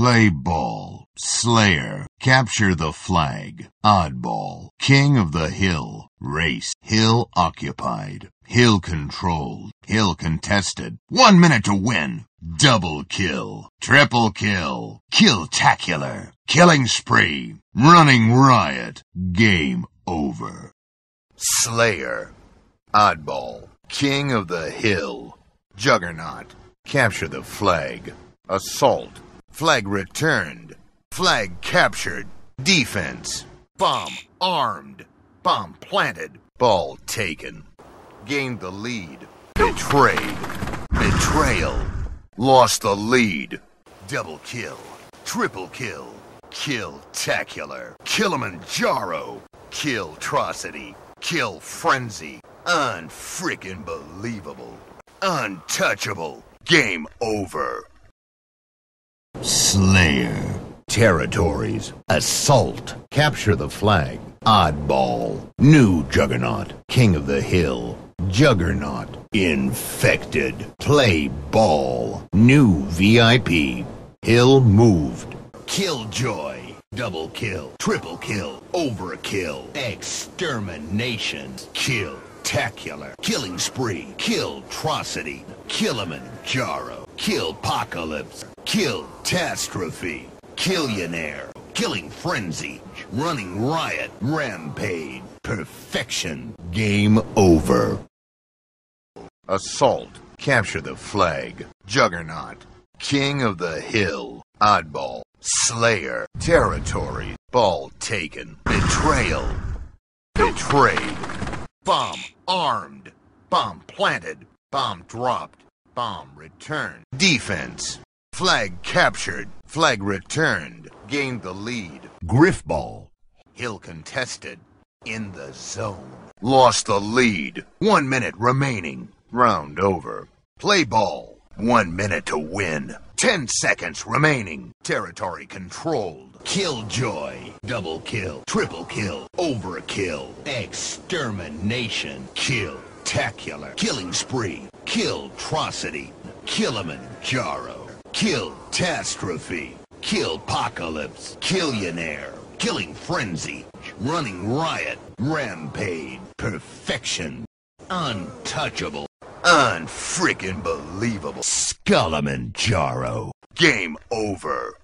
Play ball. Slayer. Capture the flag. Oddball. King of the hill. Race. Hill occupied. Hill controlled. Hill contested. One minute to win. Double kill. Triple kill. Kill-tacular. Killing spree. Running riot. Game over. Slayer. Oddball. King of the hill. Juggernaut. Capture the flag. Assault. Flag returned. Flag captured. Defense. Bomb armed. Bomb planted. Ball taken. Gained the lead. Betrayed. Betrayal. Lost the lead. Double kill. Triple kill. Kill-tacular. Killimanjaro. Kill-trocity. Kill frenzy. Unfreaking believable. Untouchable. Game over. Slayer. Territories. Assault. Capture the flag. Oddball. New Juggernaut. King of the Hill. Juggernaut. Infected. Play ball. New VIP. Hill moved. Killjoy. Double kill. Triple kill. Overkill. Extermination. Kill. Tacular. Killing spree. Kill-trocity. Killimanjaro. Kill-pocalypse. Kill-tastrophe. Killionaire. Killing frenzy. Running riot. Rampage. Perfection. Game over. Assault. Capture the flag. Juggernaut. King of the hill. Oddball. Slayer. Territory. Ball taken. Betrayal. Betrayed. Bomb armed. Bomb planted. Bomb dropped. Bomb returned. Defense. Flag captured. Flag returned. Gained the lead. Griffball. Hill contested. In the zone. Lost the lead. One minute remaining. Round over. Play ball. One minute to win. Ten seconds remaining. Territory controlled. Killjoy. Double kill. Triple kill. Overkill. Extermination. Kill. Tacular. Killing spree. Kill-trocity. Killimanjaro. Kill-tastrophe. Kill-pocalypse. Killionaire. Killing frenzy. Running riot. Rampage. Perfection. Untouchable. Unfreaking believable. Skullamanjaro. Game over.